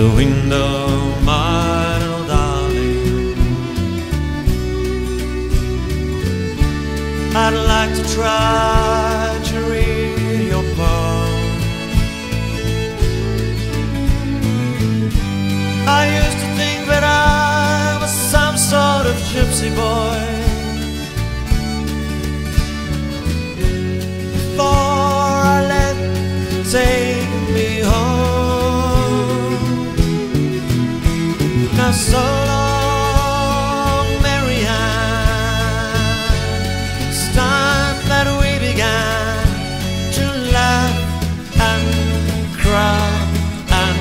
the window, my little darling. I'd like to try to read your poem. I used to think that I was some sort of gypsy boy. So long, Marianne. It's time that we began to laugh and cry and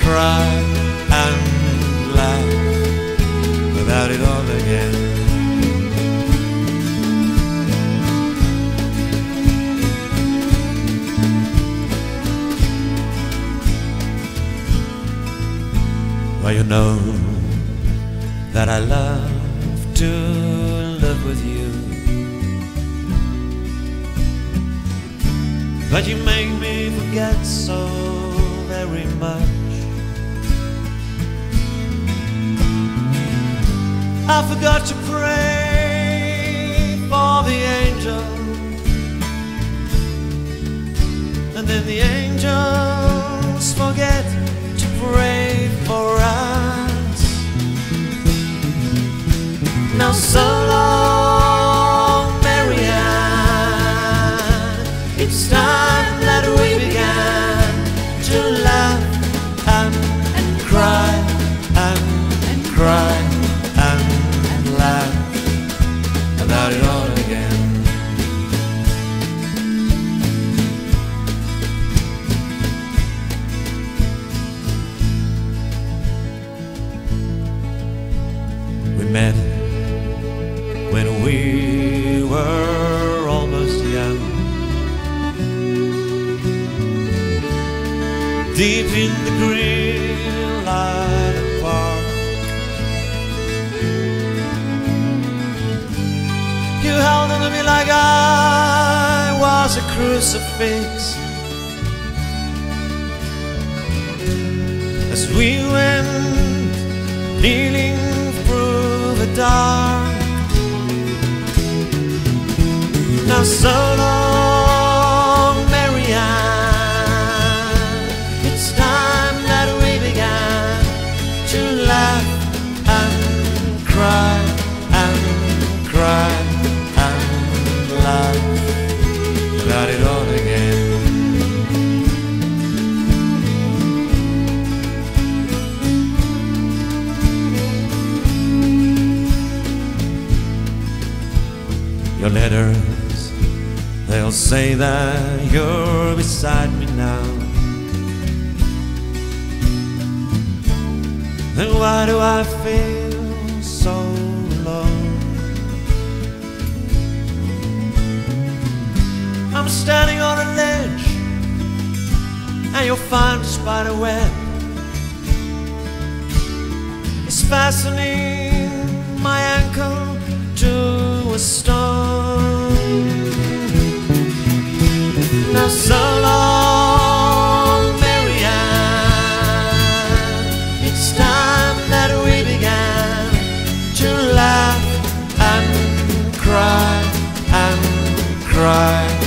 cry and laugh about it all again. Well, you know that I love to live with you. But you make me forget so very much. I forgot to pray Now, we were almost young. Deep in the green light park. You held on to me like I was a crucifix. As we went kneeling through the dark. So long, Marianne. It's time that we began to laugh and cry and cry and laugh about it all again. Your letters, they'll say that you're beside me now. Then why do I feel so alone? I'm standing on a ledge, and you'll find a spider web. It's fascinating cry